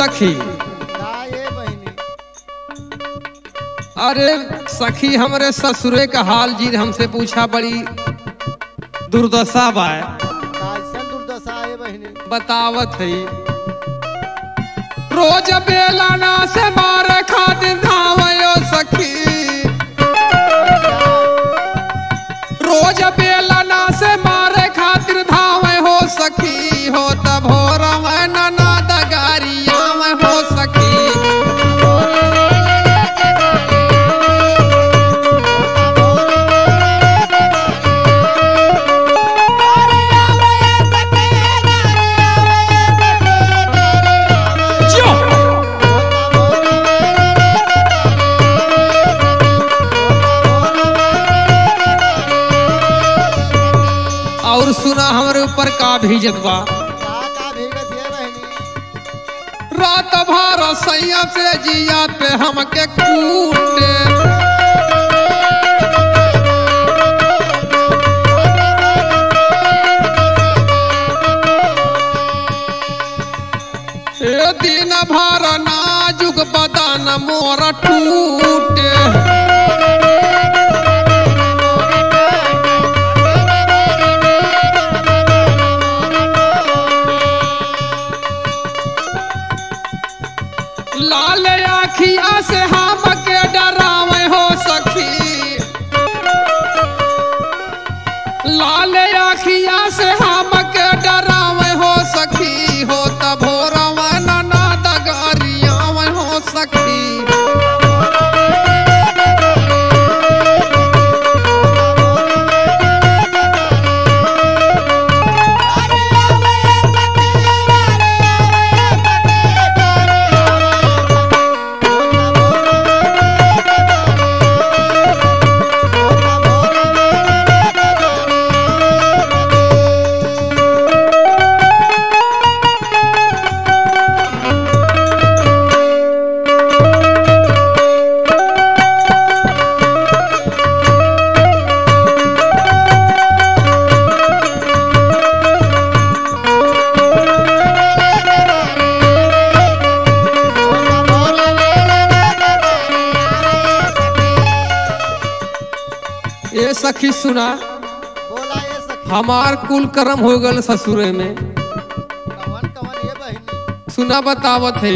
सखी। अरे सखी, हमारे ससुरे का हाल जी हमसे पूछा बड़ी दुर्दशा बाय दुर्दशा बतावत है। रोज बेलाना से मारे भीजत बहिनी रात भर सैया से जिया पे हमके कूटे। दिन भर नाजुक बदन मोर टूटे। से हम ये सखी सुना? बोला ये सखी हमार कुल कर्म हो गल ससुरे में। कवन कवन ये बहिनी? सुना बतावत है।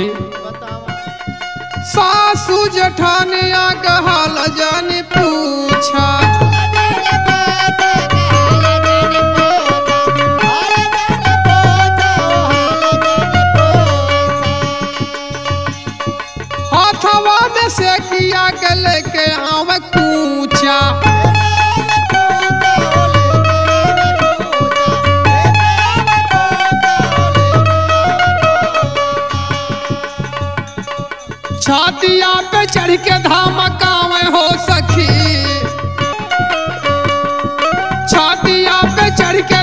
सासू जठानिया का हाल जानी पूछा। हाथवा में से किया के लेके आवे कूचा। छातिया पे चढ़ के धाम धमकावे हो सखी। छातिया पे चढ़ के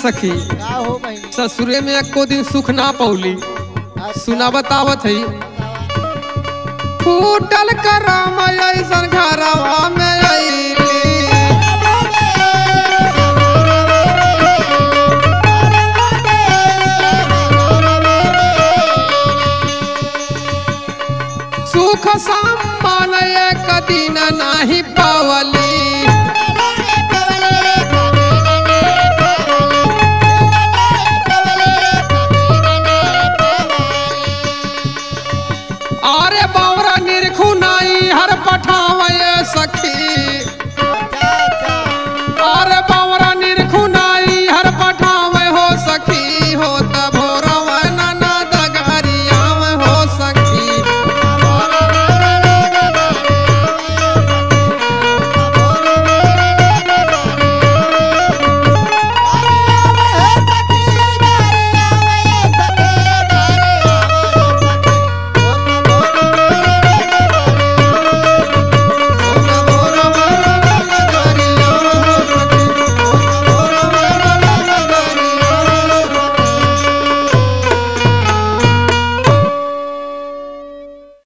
सखी। ससुरे में एको दिन सुख ना पौली। सुना बतावत है। फूटल करम ऐसन घरवा में सुख सम्मान एक दिन नहीं पावल।